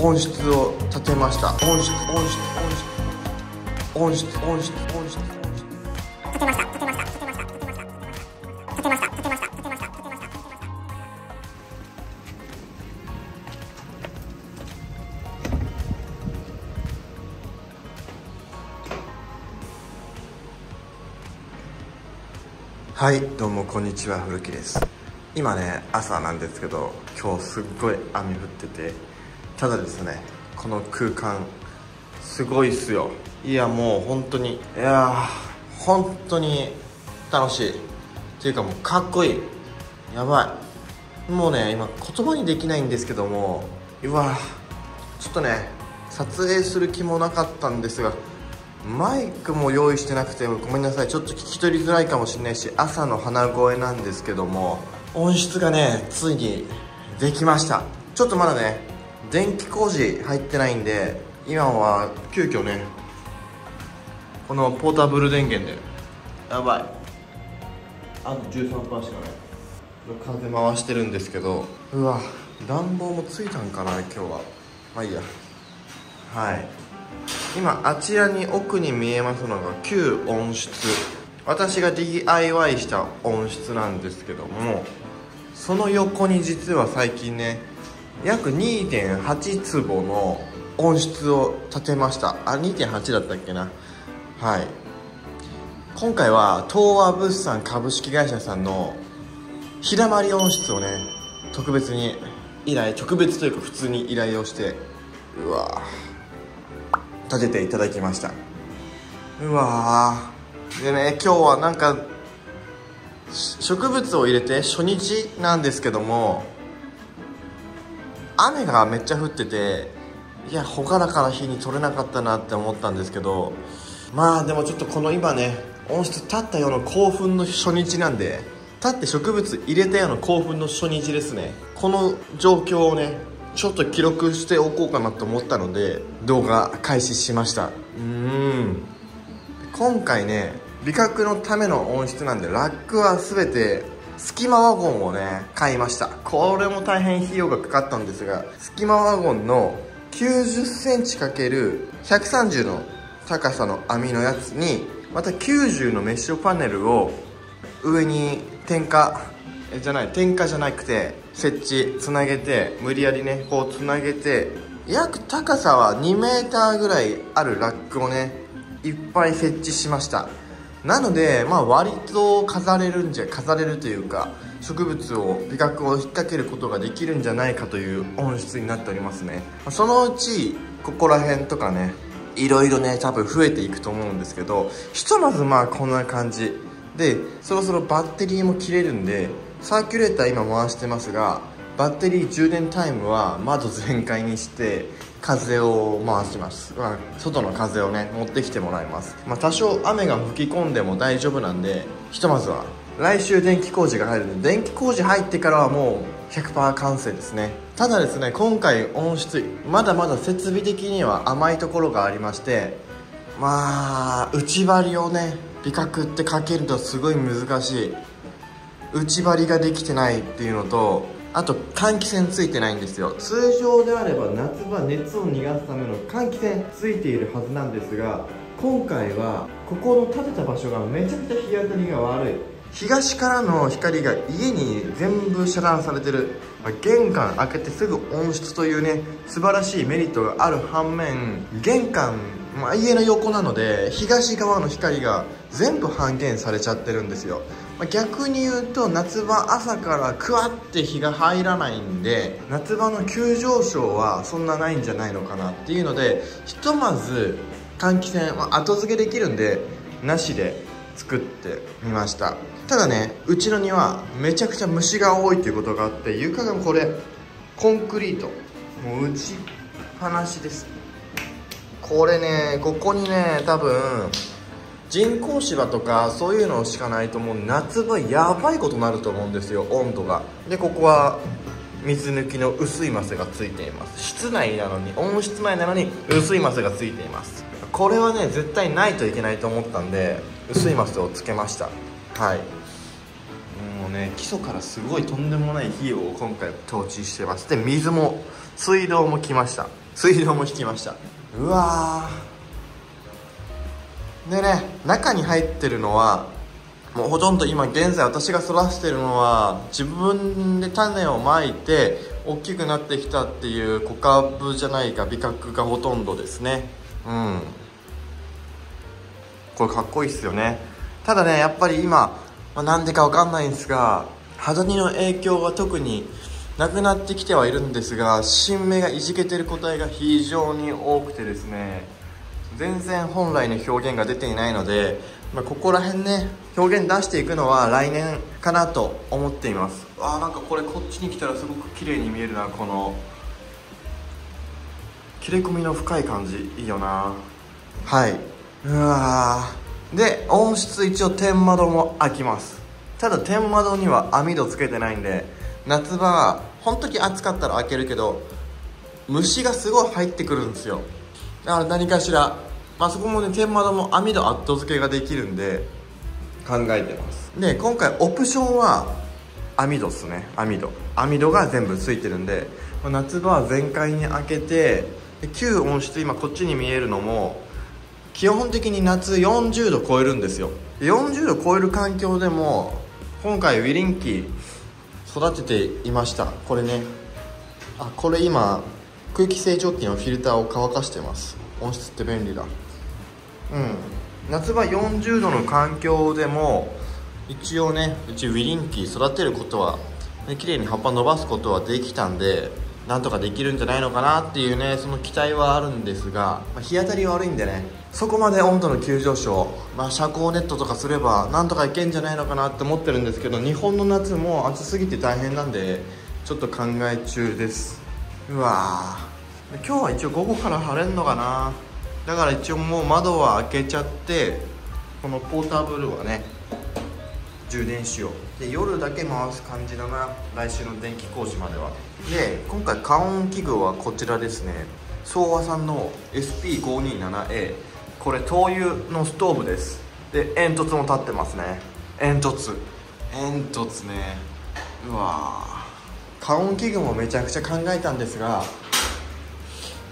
音質を立てました。音質音質音質。音質音質。音質。立てました立てました立てました立てました立てました立てました立てました立てました立てましたはいどうもこんにちは古木です今ね朝なんですけど今日すっごい雨降っててただですねこの空間すごいっすよ。いやもう本当にいやー本当に楽しい。っていうかもうかっこいい。やばい。もうね今言葉にできないんですけどもうわちょっとね撮影する気もなかったんですがマイクも用意してなくてごめんなさい。ちょっと聞き取りづらいかもしれないし朝の鼻声なんですけども音質がねついにできました。ちょっとまだね電気工事入ってないんで今は急遽ねこのポータブル電源でやばい。あと13%しかない。風回してるんですけどうわ暖房もついたんかな今日は。まあいいや。はい。今あちらに奥に見えますのが旧音質私が DIY した音質なんですけどもその横に実は最近ね約2.8坪の音質を立てました。あ2.8だったっけな。はい。今回は東和物産株式会社さんの日だまり音質をね特別に依頼特別というか普通に依頼をしてうわ立てていただきました。うわでね今日はなんか植物を入れて初日なんですけども雨がめっちゃ降ってていや朗らかな日に撮れなかったなって思ったんですけどまあでもちょっとこの今ね音質立ったような興奮の初日なんで立って植物入れたような興奮の初日ですね。この状況をねちょっと記録しておこうかなと思ったので動画開始しました。うーん。今回ね美覚のための音質なんでラックは全て隙間ワゴンをね買いました。これも大変費用がかかったんですが隙間ワゴンの9 0センチ ×130 の高さの網のやつにまた90のメッシュパネルを上に点火じゃない点火じゃなくて設置つなげて無理やりねこうつなげて約高さは 2m ぐらいあるラックをねいっぱい設置しました。なのでまあ割と飾れるんじゃ飾れるというか植物を美覚を引っ掛けることができるんじゃないかという音質になっておりますね。そのうちここら辺とかねいろいろね多分増えていくと思うんですけどひとまずまあこんな感じ。でそろそろバッテリーも切れるんでサーキュレーター今回してますがバッテリー充電タイムは窓全開にして風を回します、まあ、外の風をね持ってきてもらいます、まあ、多少雨が吹き込んでも大丈夫なんでひとまずは来週電気工事が入るんで電気工事入ってからはもう100%完成ですね。ただですね今回音質まだまだ設備的には甘いところがありましてまあ内張りをね美覚ってかけるとすごい難しい。内張りができてないっていうのとあと換気扇ついてないんですよ。通常であれば夏場熱を逃がすための換気扇ついているはずなんですが今回はここの建てた場所がめちゃくちゃ日当たりが悪い。東からの光が家に全部遮断されてる。まあ玄関開けてすぐ温室というね素晴らしいメリットがある反面玄関、まあ、家の横なので東側の光が全部半減されちゃってるんですよ。まあ逆に言うと夏場朝からクワって日が入らないんで夏場の急上昇はそんなないんじゃないのかなっていうのでひとまず換気扇、まあ後付けできるんでなしで作ってみました。ただねうちの庭めちゃくちゃ虫が多いということがあって床がこれコンクリート。もう打ちっぱなしです。これねここにね多分人工芝とかそういうのを敷かないともう。夏場やばいことになると思うんですよ温度が。でここは水抜きの薄いマスがついています。室内なのに温室内なのに薄いマスがついています。これはね絶対ないといけないと思ったんで薄いマスをつけました。はい。もうね基礎からすごいとんでもない費用を今回投資してます。で水も水道も来ました。水道も引きました。うわー。でね中に入ってるのはもうほとんど今現在私が育ててるのは自分で種をまいて大きくなってきたっていう小株じゃないか美角がほとんどですね。うん。これかっこいいっすよね。ただねやっぱり今、まあ、なんでかわかんないんですが肌にの影響が特になくなってきてはいるんですが新芽がいじけてる個体が非常に多くてですね全然本来の表現が出ていないので、まあ、ここら辺ね表現出していくのは来年かなと思っています。あーなんかこれこっちに来たらすごく綺麗に見えるなこの切れ込みの深い感じいいよな。はい。うわー。で温室一応天窓も開きます。ただ天窓には網戸つけてないんで夏場本当に暑かったら開けるけど虫がすごい入ってくるんですよ。だから何かしら、まあ、そこもね天窓も網戸後付けができるんで考えてます。で今回オプションは網戸っすね。網戸。網戸が全部ついてるんでまあ夏場は全開に開けてで旧温室今こっちに見えるのも基本的に夏40度超えるんですよ。40度超える環境でも今回ウィリンキー育てていました。これね。あこれ今空気清浄機のフィルターを乾かしてます。温室って便利だ。うん。夏場40度の環境でも一応ねうちウィリンキー育てることは、ね、綺麗に葉っぱ伸ばすことはできたんでなんとかできるんじゃないのかなっていうねその期待はあるんですが、まあ、日当たり悪いんでねそこまで温度の急上昇、まあ、遮光ネットとかすればなんとかいけんじゃないのかなって思ってるんですけど日本の夏も暑すぎて大変なんでちょっと考え中です。うわー。今日は一応午後から晴れんのかな。だから一応もう窓は開けちゃってこのポータブルはね充電しよう。で夜だけ回す感じだな。来週の電気工事までは。で今回加温器具はこちらですね。総和さんの SP527A これ灯油のストーブです。で煙突も立ってますね。煙突。煙突ね。うわ加温器具もめちゃくちゃ考えたんですが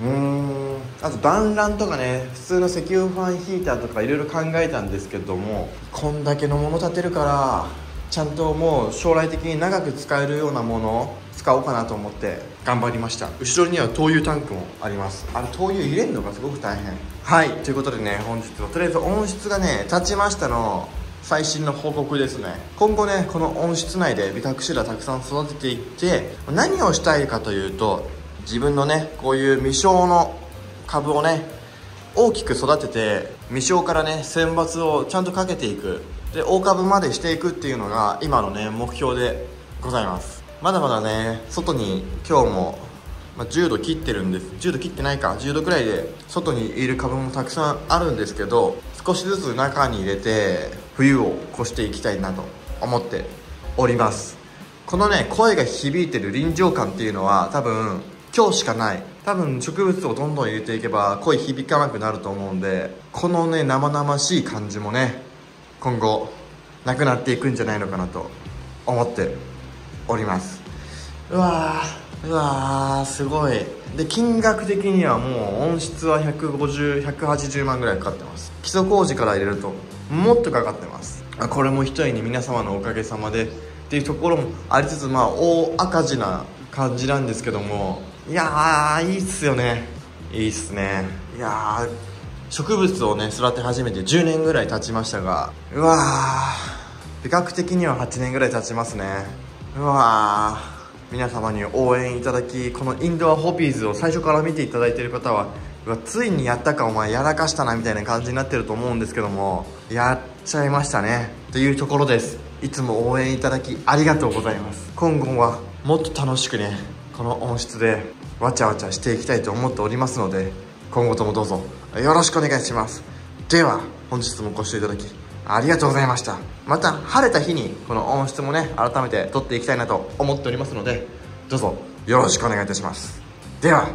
うーん。あと団らんとかね普通の石油ファンヒーターとかいろいろ考えたんですけどもこんだけのもの建てるからちゃんともう将来的に長く使えるようなものを使おうかなと思って頑張りました。後ろには灯油タンクもあります。あれ灯油入れるのがすごく大変。はい。ということでね本日はとりあえず温室がね立ちましたの最新の報告ですね。今後ねこの温室内でビタクシラたくさん育てていって何をしたいかというと自分のねこういう未生の株をね大きく育てて未生からね選抜をちゃんとかけていく。で大株までしていくっていうのが今のね目標でございます。まだまだね外に今日も、まあ、10度切ってるんです。10度切ってないか。10度くらいで外にいる株もたくさんあるんですけど少しずつ中に入れて冬を越していきたいなと思っております。このね声が響いてる臨場感っていうのは多分今日しかない。多分植物をどんどん入れていけば声響かなくなると思うんでこのね生々しい感じもね今後なくなっていくんじゃないのかなと思っております。うわーうわーすごい。で金額的にはもう温室は150180万ぐらいかかってます。基礎工事から入れるともっとかかってます。これも一重に皆様のおかげさまでっていうところもありつつまあ大赤字な感じなんですけどもいやーいいっすよね。いいっすね。いやー植物をね育て始めて10年ぐらい経ちましたがうわー。比較的には8年ぐらい経ちますね。うわー。皆様に応援いただきこのインドアホビーズを最初から見ていただいている方はうわついにやったかお前やらかしたなみたいな感じになってると思うんですけどもやっちゃいましたね。というところです。いつも応援いただきありがとうございます。今後はもっと楽しくねこの音質でわちゃわちゃしていきたいと思っておりますので今後ともどうぞよろしくお願いします。では本日もご視聴いただきありがとうございました。また晴れた日にこの音質もね改めて撮っていきたいなと思っておりますのでどうぞよろしくお願いいたします。では